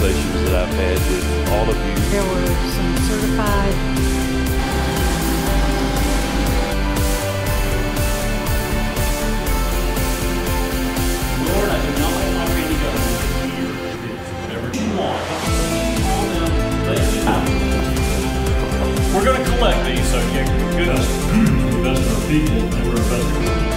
conversations that I've had with all of you. There were some certified We're going to collect these, so yeah, good. Invest in our people, and we're investing